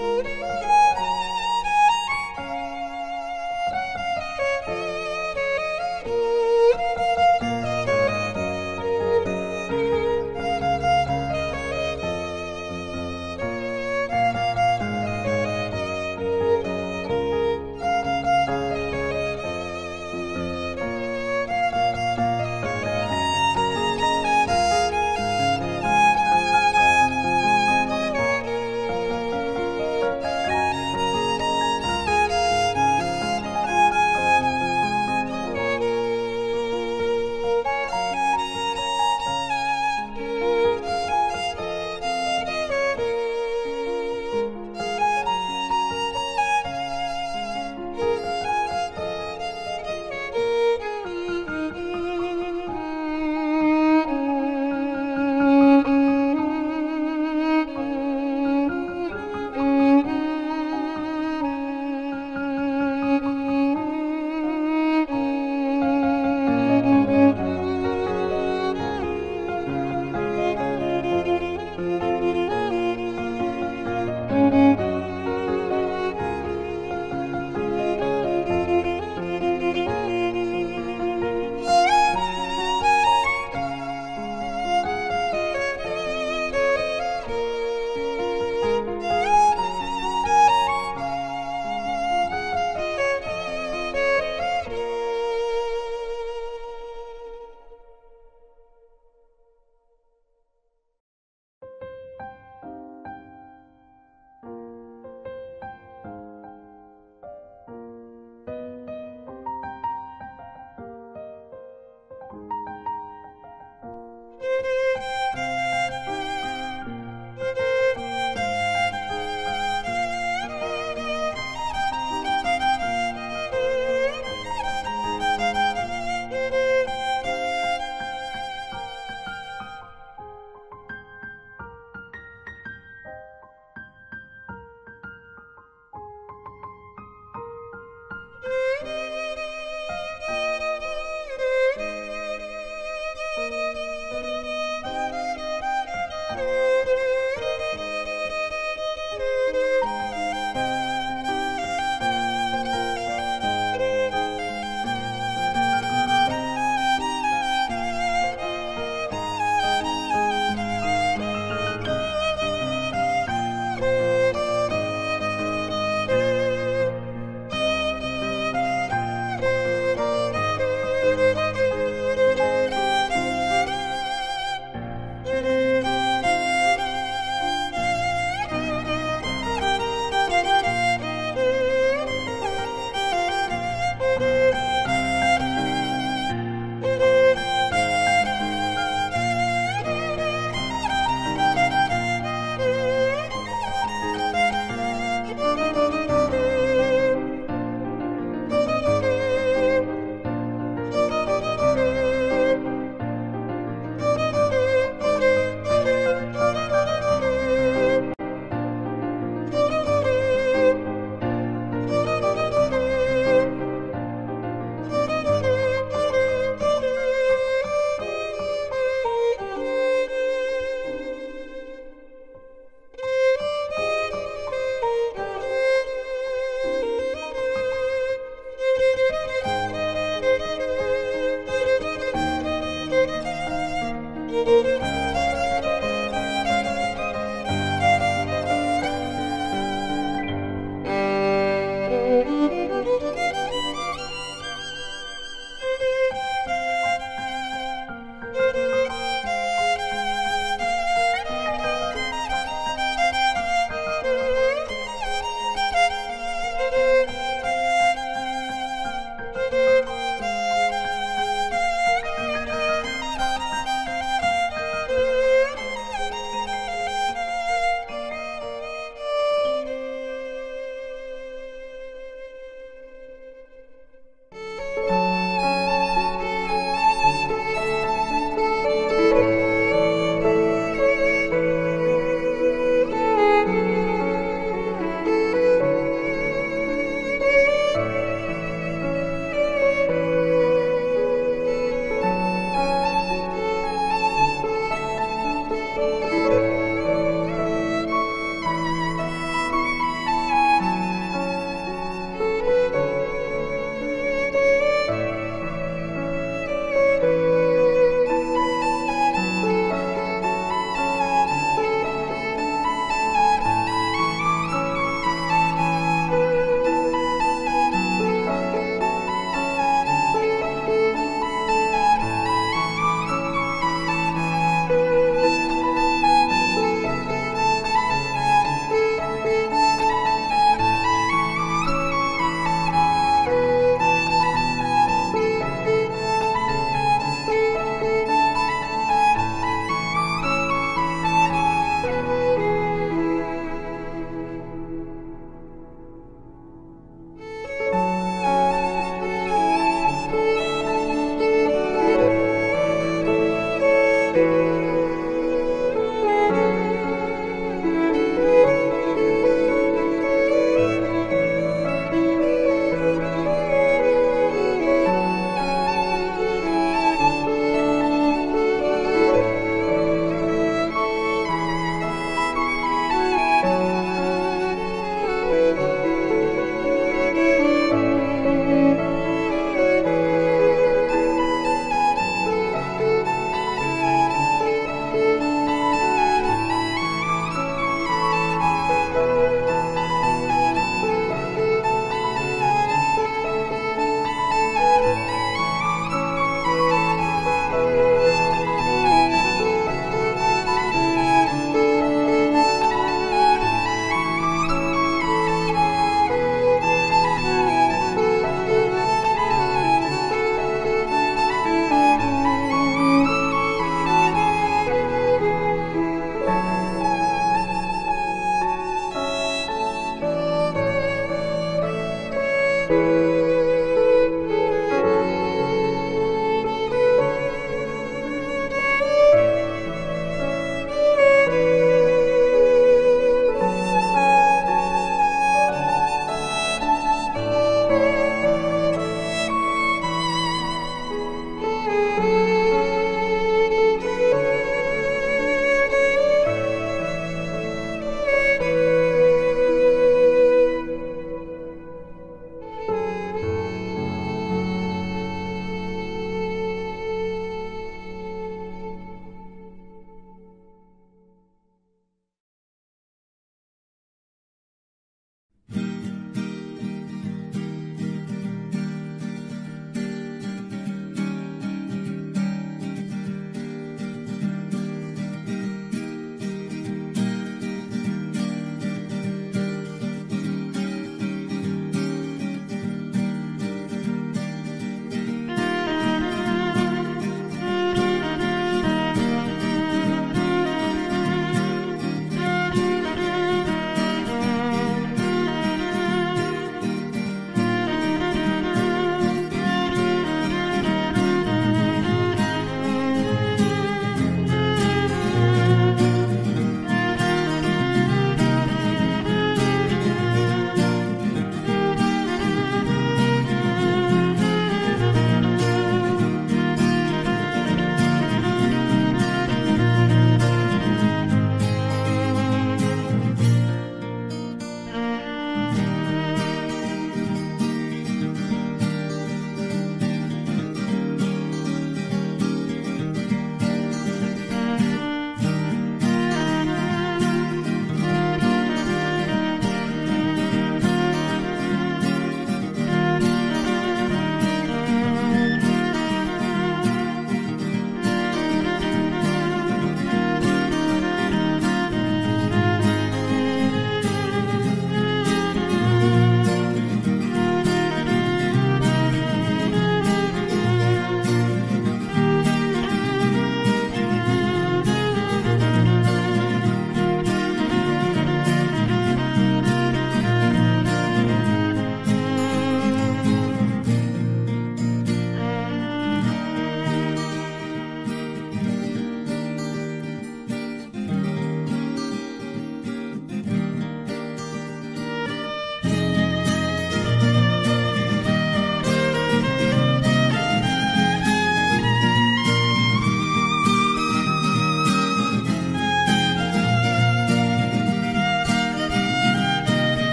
Música